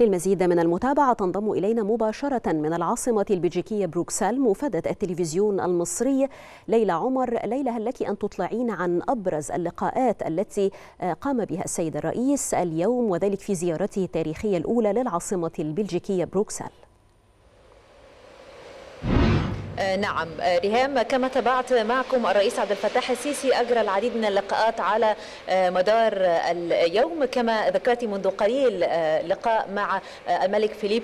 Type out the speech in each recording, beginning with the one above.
للمزيد من المتابعة تنضم إلينا مباشرة من العاصمة البلجيكية بروكسل موفدة التلفزيون المصري ليلى عمر. ليلى هل لك أن تطلعينا عن أبرز اللقاءات التي قام بها السيد الرئيس اليوم وذلك في زيارته التاريخية الأولى للعاصمة البلجيكية بروكسل؟ نعم. ريهام كما تابعت معكم الرئيس عبد الفتاح السيسي أجرى العديد من اللقاءات على مدار اليوم. كما ذكرت منذ قليل لقاء مع الملك فيليب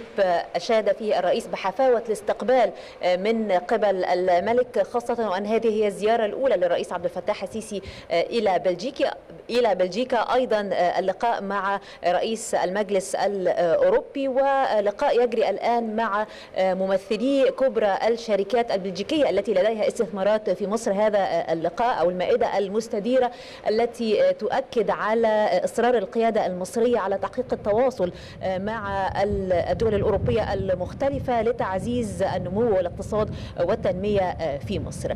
أشاد فيه الرئيس بحفاوة الاستقبال من قبل الملك خاصة وأن هذه هي الزيارة الأولى للرئيس عبد الفتاح السيسي إلى بلجيكا إلى بلجيكا أيضا اللقاء مع رئيس المجلس الأوروبي ولقاء يجري الآن مع ممثلي كبرى الشركات البلجيكية التي لديها استثمارات في مصر هذا اللقاء أو المائدة المستديرة التي تؤكد على إصرار القيادة المصرية على تحقيق التواصل مع الدول الأوروبية المختلفة لتعزيز النمو والاقتصاد والتنمية في مصر.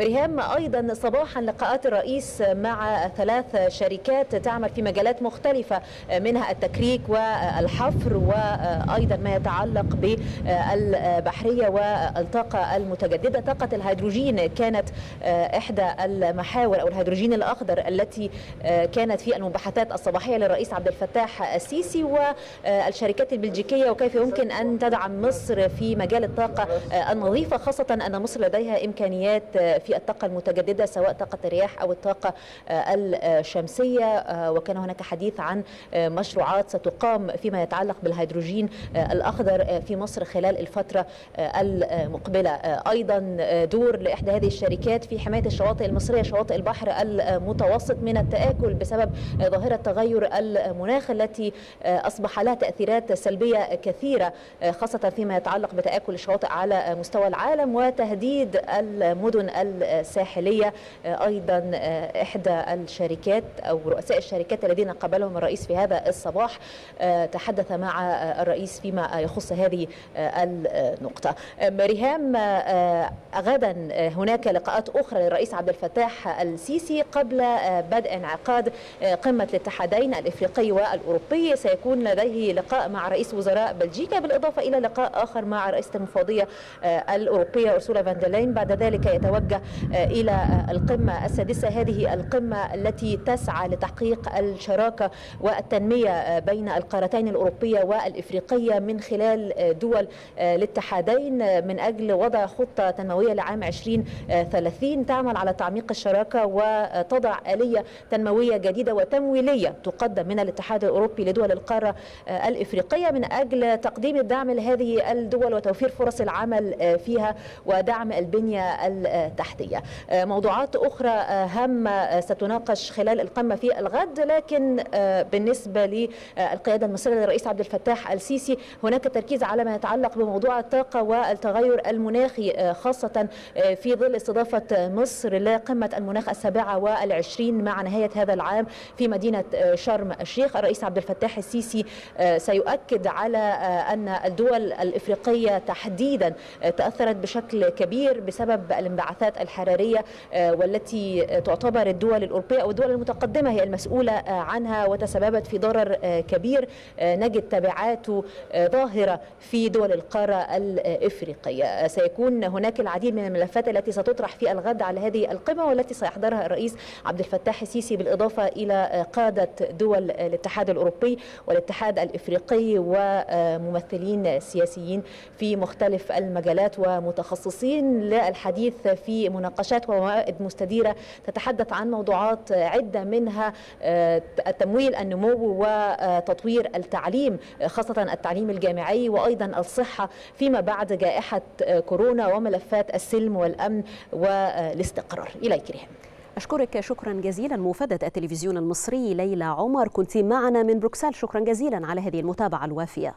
ريهام أيضا صباحا لقاءات الرئيس مع ثلاث شركات تعمل في مجالات مختلفة منها التكريك والحفر وأيضا ما يتعلق بالبحرية والطاقة المتجدده طاقة الهيدروجين كانت إحدى المحاور أو الهيدروجين الأخضر التي كانت في المباحثات الصباحية للرئيس عبد الفتاح السيسي والشركات البلجيكية وكيف يمكن أن تدعم مصر في مجال الطاقة النظيفة خاصة أن مصر لديها إمكانيات في الطاقة المتجددة سواء طاقة الرياح أو الطاقة الشمسية وكان هناك حديث عن مشروعات ستقام فيما يتعلق بالهيدروجين الأخضر في مصر خلال الفترة المقبلة أيضا دور لإحدى هذه الشركات في حماية الشواطئ المصرية شواطئ البحر المتوسط من التآكل بسبب ظاهرة تغير المناخ التي أصبح لها تأثيرات سلبية كثيرة خاصة فيما يتعلق بتآكل الشواطئ على مستوى العالم وتهديد المدن الساحلية. أيضا إحدى الشركات أو رؤساء الشركات الذين قابلهم الرئيس في هذا الصباح تحدث مع الرئيس فيما يخص هذه النقطة. ريهام غدا هناك لقاءات أخرى للرئيس عبد الفتاح السيسي قبل بدء انعقاد قمة الاتحادين الإفريقي والأوروبي. سيكون لديه لقاء مع رئيس وزراء بلجيكا بالإضافة إلى لقاء آخر مع رئيسه المفوضية الاوروبيه أرسولا فاندرلاين بعد ذلك يتوجه إلى القمة السادسة. هذه القمة التي تسعى لتحقيق الشراكة والتنمية بين القارتين الأوروبية والإفريقية من خلال دول الاتحادين من أجل وضع خطة تنموية لعام 2030 تعمل على تعميق الشراكة وتضع آلية تنموية جديدة وتمويلية تقدم من الاتحاد الأوروبي لدول القارة الإفريقية من أجل تقديم الدعم لهذه الدول وتوفير فرص العمل فيها ودعم البنية التحتية. موضوعات أخرى هامه ستناقش خلال القمة في الغد لكن بالنسبة للقيادة المصرية للرئيس عبد الفتاح السيسي هناك تركيز على ما يتعلق بموضوع الطاقة والتغير المناخي خاصة في ظل استضافة مصر لقمة المناخ السابعة والعشرين مع نهاية هذا العام في مدينة شرم الشيخ. الرئيس عبد الفتاح السيسي سيؤكد على أن الدول الإفريقية تحديدا تأثرت بشكل كبير بسبب الانبعاثات الحرارية والتي تعتبر الدول الأوروبية أو الدول المتقدمة هي المسؤولة عنها وتسببت في ضرر كبير نجد تبعاته ظاهرة في دول القارة الإفريقية. سيكون هناك العديد من الملفات التي ستطرح في الغد على هذه القمة والتي سيحضرها الرئيس عبد الفتاح السيسي بالإضافة إلى قادة دول الاتحاد الأوروبي والاتحاد الإفريقي وممثلين سياسيين في مختلف المجالات ومتخصصين للحديث في مناقشات وموائد مستديرة تتحدث عن موضوعات عدة منها تمويل النمو وتطوير التعليم خاصة التعليم الجامعي وأيضا الصحة فيما بعد جائحة كورونا. وملفات السلم والأمن والاستقرار. اليك ريهام أشكرك شكرا جزيلا مفادة التلفزيون المصري ليلى عمر. كنت معنا من بروكسل. شكرا جزيلا على هذه المتابعة الوافية.